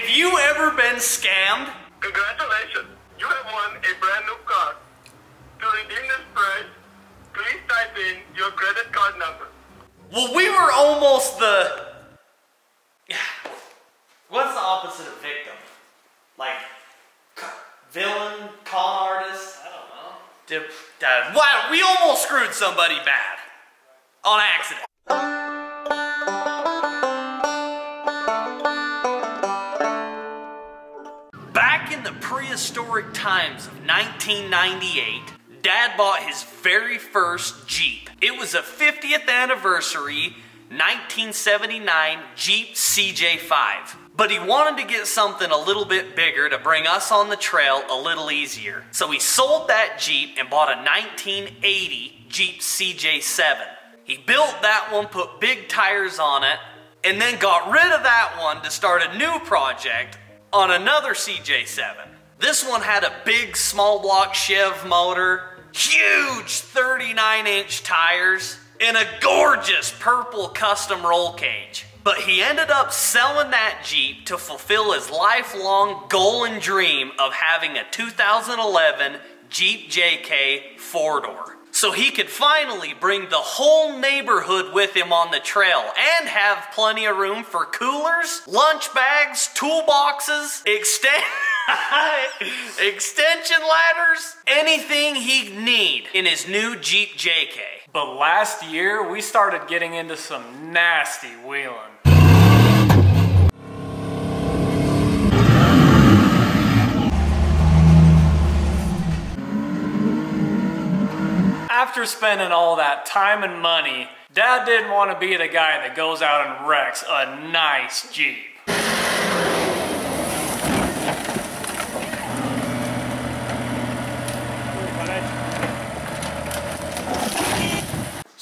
Have you ever been scammed? Congratulations, you have won a brand new car. To redeem this prize, please type in your credit card number. Well, we were almost the. What's the opposite of victim? Like, villain, con artist? I don't know. Did, uh, wow, we almost screwed somebody bad. On accident. Prehistoric times of 1998, Dad bought his very first Jeep. It was a 50th anniversary 1979 Jeep CJ5. But he wanted to get something a little bit bigger to bring us on the trail a little easier. So he sold that Jeep and bought a 1980 Jeep CJ7. He built that one, put big tires on it, and then got rid of that one to start a new project on another CJ7. This one had a big small block Chev motor, huge 39 inch tires, and a gorgeous purple custom roll cage. But he ended up selling that Jeep to fulfill his lifelong goal and dream of having a 2011 Jeep JK four door. So he could finally bring the whole neighborhood with him on the trail and have plenty of room for coolers, lunch bags, toolboxes, extend extension ladders, anything he'd need in his new Jeep JK. But last year, we started getting into some nasty wheeling. After spending all that time and money, Dad didn't want to be the guy that goes out and wrecks a nice Jeep.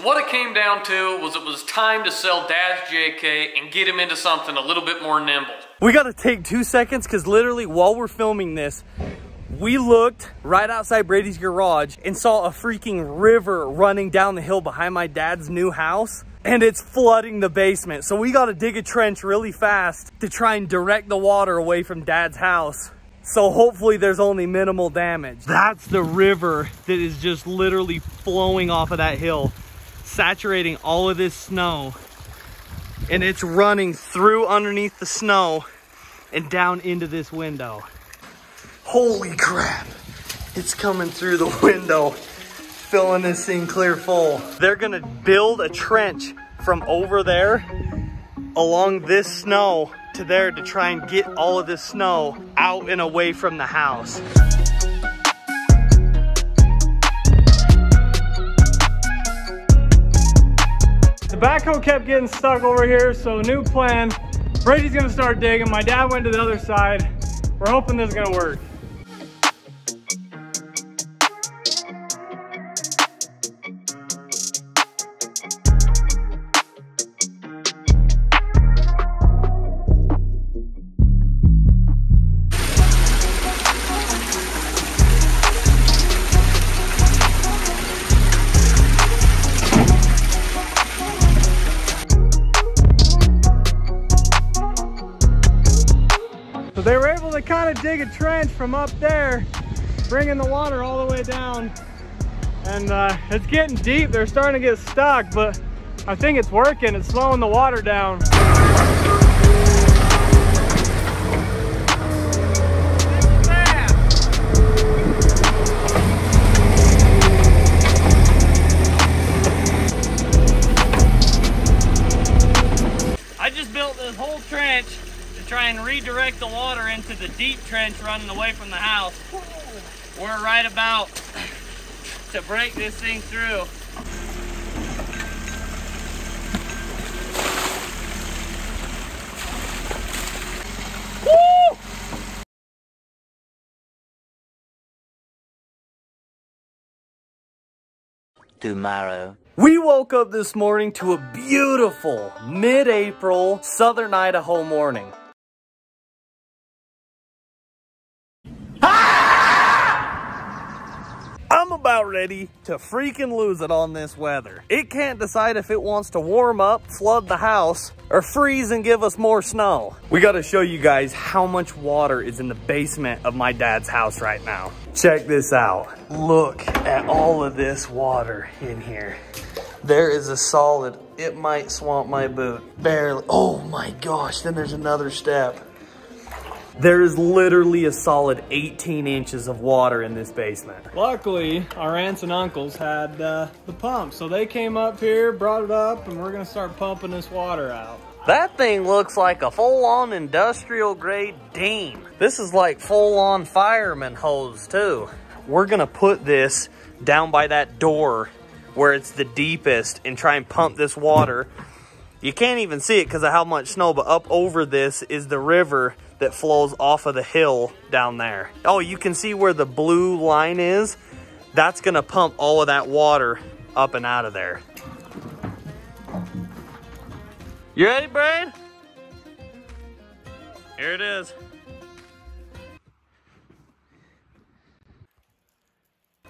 So what it came down to was it was time to sell Dad's JK and get him into something a little bit more nimble. We gotta take two seconds because literally while we're filming this, we looked right outside Brady's garage and saw a freaking river running down the hill behind my dad's new house and it's flooding the basement. So we gotta dig a trench really fast to try and direct the water away from dad's house. So hopefully there's only minimal damage. That's the river that is just literally flowing off of that hill, saturating all of this snow. And it's running through underneath the snow and down into this window. Holy crap. It's coming through the window, filling this thing clear full. They're gonna build a trench from over there along this snow to there to try and get all of this snow out and away from the house. Backhoe kept getting stuck over here, so new plan. Brady's gonna start digging. My dad went to the other side. We're hoping this is gonna work. From up there, bringing the water all the way down. And uh, it's getting deep. They're starting to get stuck, but I think it's working. It's slowing the water down. Redirect the water into the deep trench running away from the house. We're right about to break this thing through. tomorrow. We woke up this morning to a beautiful mid-April southern Idaho morning. I'm about ready to freaking lose it on this weather. It can't decide if it wants to warm up, flood the house, or freeze and give us more snow. We gotta show you guys how much water is in the basement of my dad's house right now. Check this out. Look at all of this water in here. There is a solid, it might swamp my boot. Barely, oh my gosh, then there's another step. There is literally a solid 18 inches of water in this basement. Luckily, our aunts and uncles had uh, the pump, so they came up here, brought it up, and we're gonna start pumping this water out. That thing looks like a full-on industrial grade Dean. This is like full-on fireman hose too. We're gonna put this down by that door where it's the deepest and try and pump this water. You can't even see it because of how much snow, but up over this is the river that flows off of the hill down there. Oh, you can see where the blue line is? That's gonna pump all of that water up and out of there. You ready, Brian? Here it is.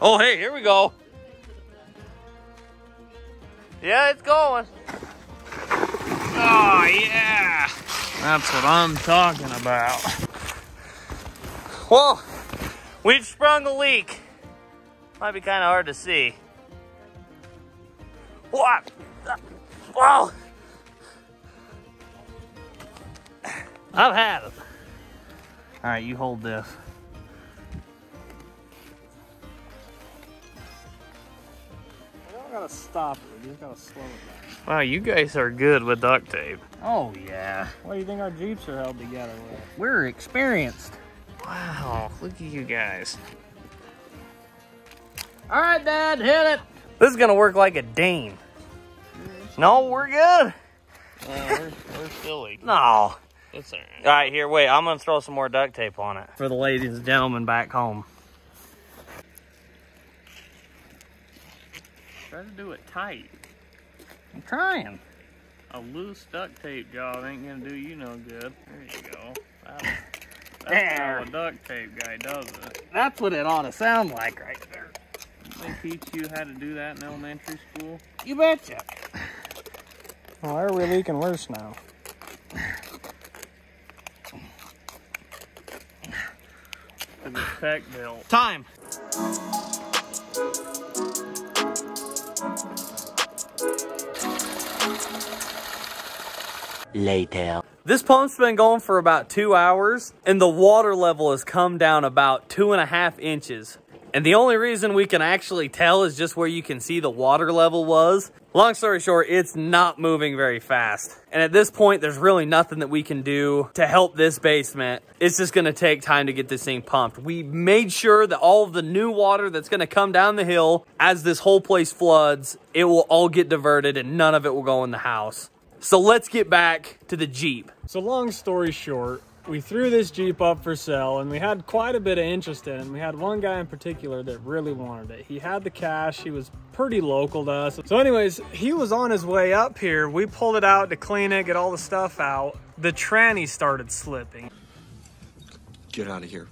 Oh, hey, here we go. Yeah, it's going. Oh, yeah. That's what I'm talking about. Well, we've sprung a leak. Might be kind of hard to see. What? Well, I've had it. All right, you hold this. Don't gotta stop it, you just gotta slow it down. Wow, you guys are good with duct tape. Oh, yeah. What do you think our Jeeps are held together with? We're experienced. Wow, look at you guys. All right, Dad, hit it. This is gonna work like a Dane. No, we're good. we're, we're silly. No. It's all right. All right, here, wait. I'm gonna throw some more duct tape on it for the ladies and gentlemen back home. Try to do it tight. I'm trying. A loose duct tape job ain't gonna do you no good. There you go. That- that's There. how a duct tape guy does it. That's what it ought to sound like right there. They teach you how to do that in elementary school. You betcha. Why are we leaking worse now? Cause it's tech built. Time. Later. This pump's been going for about two hours, and the water level has come down about two and a half inches. And the only reason we can actually tell is just where you can see the water level was. Long story short, it's not moving very fast. And at this point, there's really nothing that we can do to help this basement. It's just gonna take time to get this thing pumped. We made sure that all of the new water that's gonna come down the hill as this whole place floods, it will all get diverted and none of it will go in the house. So let's get back to the Jeep. So long story short, we threw this Jeep up for sale and we had quite a bit of interest in it. We had one guy in particular that really wanted it. He had the cash, he was pretty local to us. So anyways, he was on his way up here. We pulled it out to clean it, get all the stuff out. The tranny started slipping. Get out of here.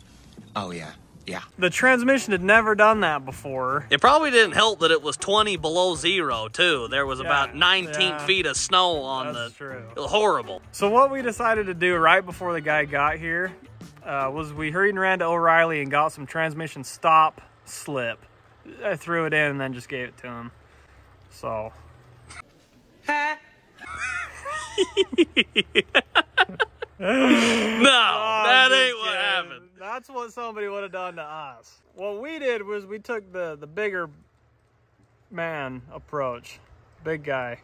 Oh, yeah. Yeah. The transmission had never done that before. It probably didn't help that it was 20 below zero, too. There was Yeah, about 19 yeah. feet of snow on That's the. true. Horrible. So what we decided to do right before the guy got here uh, was we hurried and ran to O'Reilly and got some transmission stop slip. I threw it in and then just gave it to him. So No, that ain't just what happened. That's what somebody would have done to us. What we did was we took the the bigger man approach, big guy,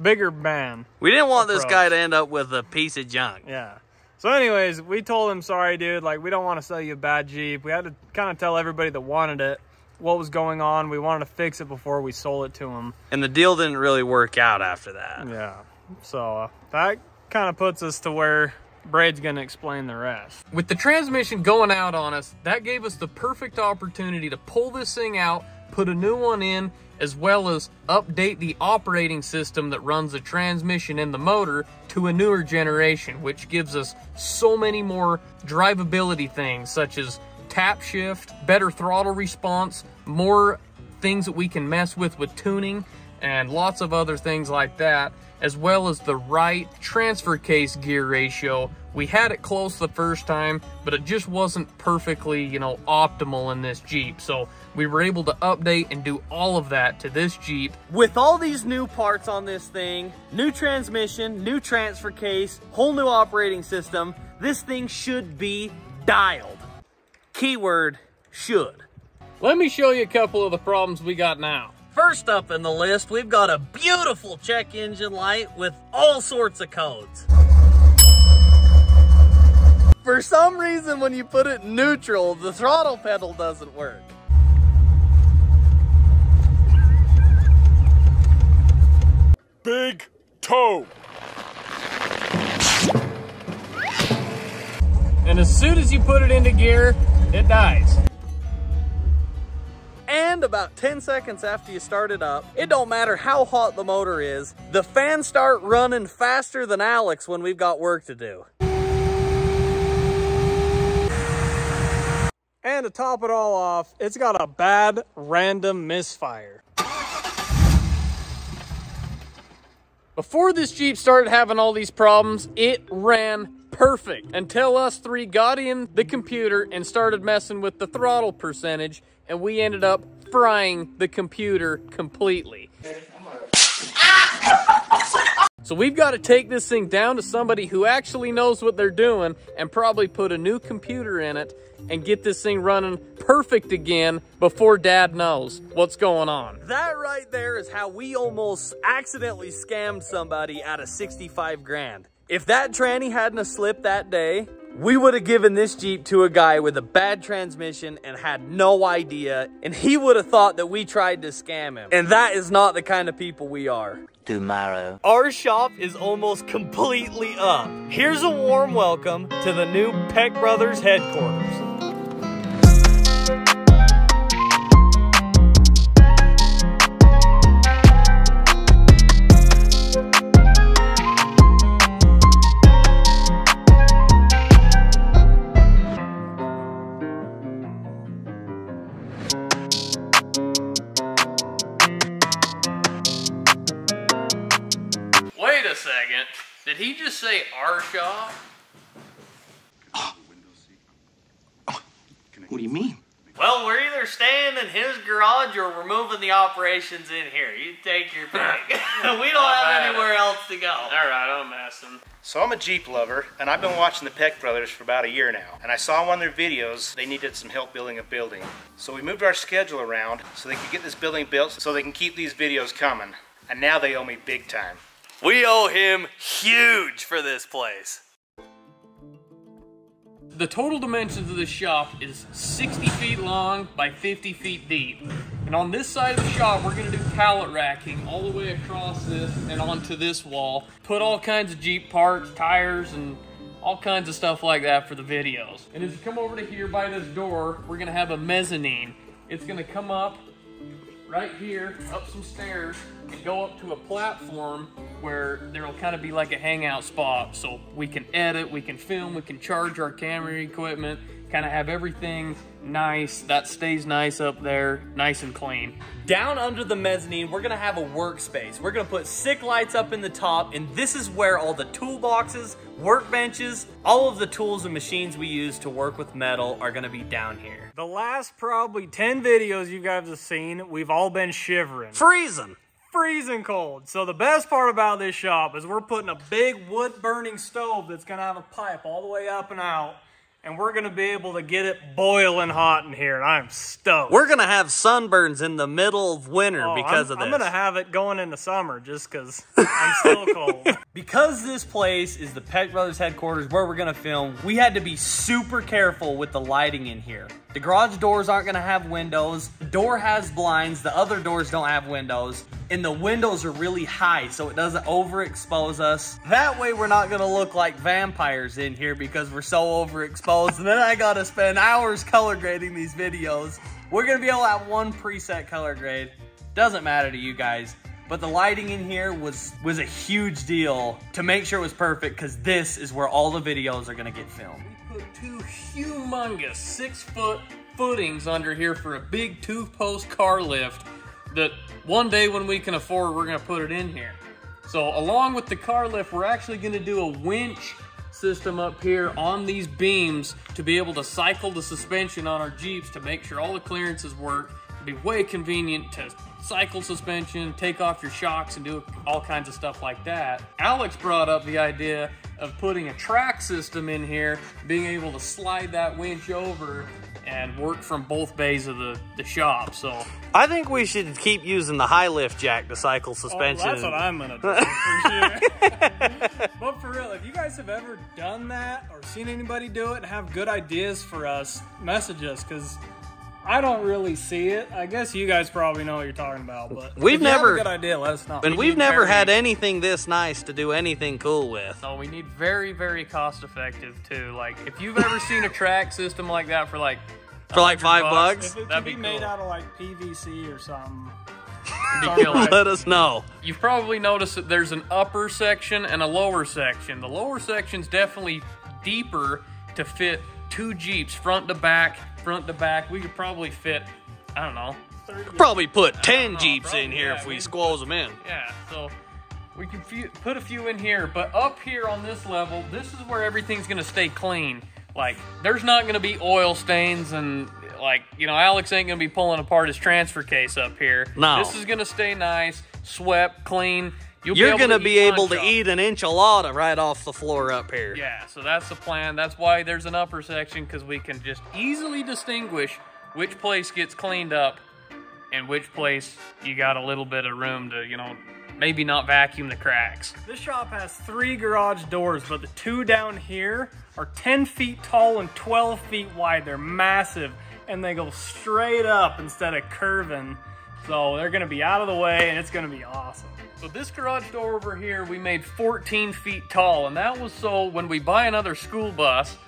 bigger man. We didn't want this guy to end up with a piece of junk. Yeah. So, anyways, we told him, sorry, dude, like, we don't want to sell you a bad Jeep. We had to kind of tell everybody that wanted it what was going on. We wanted to fix it before we sold it to him. And the deal didn't really work out after that. Yeah. So, uh, that kind of puts us to where Brady's going to explain the rest. With the transmission going out on us, that gave us the perfect opportunity to pull this thing out, put a new one in, as well as update the operating system that runs the transmission and the motor to a newer generation, which gives us so many more drivability things such as tap shift, better throttle response, more things that we can mess with with tuning and lots of other things like that, as well as the right transfer case gear ratio. We had it close the first time, but it just wasn't perfectly, you know, optimal in this Jeep. So we were able to update and do all of that to this Jeep. With all these new parts on this thing, new transmission, new transfer case, whole new operating system, this thing should be dialed. Keyword, should. Let me show you a couple of the problems we got now. First up in the list, we've got a beautiful check engine light with all sorts of codes. For some reason, when you put it in neutral, the throttle pedal doesn't work. Big toe. And as soon as you put it into gear, it dies. And about 10 seconds after you start it up, it don't matter how hot the motor is, the fans start running faster than Alex when we've got work to do. And to top it all off, it's got a bad random misfire. Before this Jeep started having all these problems, it ran perfect until us three got in the computer and started messing with the throttle percentage and we ended up frying the computer completely. So we've got to take this thing down to somebody who actually knows what they're doing and probably put a new computer in it and get this thing running perfect again before dad knows what's going on. That right there is how we almost accidentally scammed somebody out of 65 grand. If that tranny hadn't have slipped that day, we would have given this Jeep to a guy with a bad transmission and had no idea, and he would have thought that we tried to scam him. And that is not the kind of people we are. Tomorrow. Our shop is almost completely up. Here's a warm welcome to the new Peck Brothers headquarters. Did he just say our? What do you mean? Well, we're either staying in his garage or we're moving the operations in here. You take your pick. we don't have anywhere else to go. All right, I'm messing. So I'm a Jeep lover, and I've been watching the Peck brothers for about a year now. And I saw one of their videos they needed some help building a building. So we moved our schedule around so they could get this building built so they can keep these videos coming. And now they owe me big time. We owe him huge for this place. The total dimensions of the shop is 60 feet long by 50 feet deep. And on this side of the shop, we're gonna do pallet racking all the way across this and onto this wall. Put all kinds of Jeep parts, tires, and all kinds of stuff like that for the videos. And as you come over to here by this door, we're gonna have a mezzanine. It's gonna come up right here, up some stairs, and go up to a platform where there'll kind of be like a hangout spot. So we can edit, we can film, we can charge our camera equipment, kind of have everything nice. That stays nice up there, nice and clean. Down under the mezzanine, we're gonna have a workspace. We're gonna put sick lights up in the top, and this is where all the toolboxes, workbenches, all of the tools and machines we use to work with metal are gonna be down here. The last probably 10 videos you guys have seen, we've all been shivering. Freezing. Freezing cold. So the best part about this shop is we're putting a big wood burning stove that's gonna have a pipe all the way up and out. And we're gonna be able to get it boiling hot in here. And I'm stoked. We're gonna have sunburns in the middle of winter Oh, because I'm, of this. I'm gonna have it going into summer just because I'm still cold. Because this place is the Peck Brothers headquarters where we're gonna film, we had to be super careful with the lighting in here. The garage doors aren't gonna have windows, the door has blinds, the other doors don't have windows, and the windows are really high so it doesn't overexpose us. That way we're not gonna look like vampires in here because we're so overexposed, and then I gotta spend hours color grading these videos. We're gonna be able to have one preset color grade. Doesn't matter to you guys. but the lighting in here was was a huge deal to make sure it was perfect because this is where all the videos are gonna get filmed. Put two humongous six foot footings under here for a big two post car lift that one day when we can afford, we're gonna put it in here. So along with the car lift, we're actually gonna do a winch system up here on these beams to be able to cycle the suspension on our Jeeps to make sure all the clearances work. It'd be way convenient to cycle suspension, take off your shocks and do all kinds of stuff like that. Alex brought up the idea of putting a track system in here, being able to slide that winch over and work from both bays of the, the shop. So I think we should keep using the high lift jack to cycle oh, suspension. Oh, that's what I'm gonna do for sure. but for real, if you guys have ever done that or seen anybody do it and have good ideas for us, message us because I don't really see it. I guess you guys probably know what you're talking about, but We've if you have never- a good idea. Let us know. and We we've never very- had anything this nice to do anything cool with. So we need very, very cost effective too. Like if you've ever seen a track system like that for like For like five if bucks, it could that'd be, be made cool. out of like PVC or something. it'd be killer. let us know. You've probably noticed that there's an upper section and a lower section. The lower section's definitely deeper to fit two Jeeps front to back, front to back. We could probably fit, I don't know, Probably put 10 know, Jeeps in here yeah, if we we- squoze them in. Yeah, so we can put a few in here, but up here on this level, this is where everything's gonna stay clean. Like, there's not gonna be oil stains and like, you know, Alex ain't gonna be pulling apart his transfer case up here. No. This is gonna stay nice, swept, clean. You'll You're able gonna to be eat able to off. eat an enchilada right off the floor up here. Yeah, so that's the plan. That's why there's an upper section because we can just easily distinguish which place gets cleaned up and which place you got a little bit of room to, you know, maybe not vacuum the cracks. This shop has three garage doors, but the two down here are 10 feet tall and 12 feet wide. They're massive and they go straight up instead of curving. So they're gonna be out of the way and it's gonna be awesome. So this garage door over here, we made 14 feet tall, and that was so when we buy another school bus,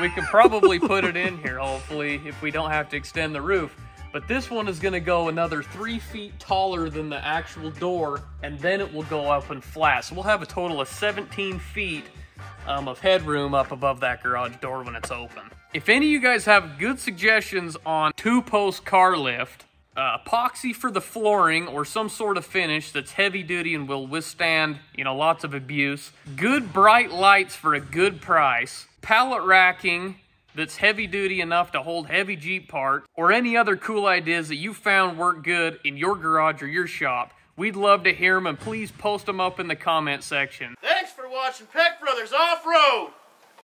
we can probably put it in here, hopefully, if we don't have to extend the roof. But this one is gonna go another three feet taller than the actual door, and then it will go up and flat. So we'll have a total of 17 feet um, of headroom up above that garage door when it's open. If any of you guys have good suggestions on two-post car lift, uh, epoxy for the flooring or some sort of finish that's heavy duty and will withstand, you know, lots of abuse. Good bright lights for a good price. Pallet racking that's heavy duty enough to hold heavy Jeep parts or any other cool ideas that you found work good in your garage or your shop. We'd love to hear them and please post them up in the comment section. Thanks for watching Peck Brothers Off Road.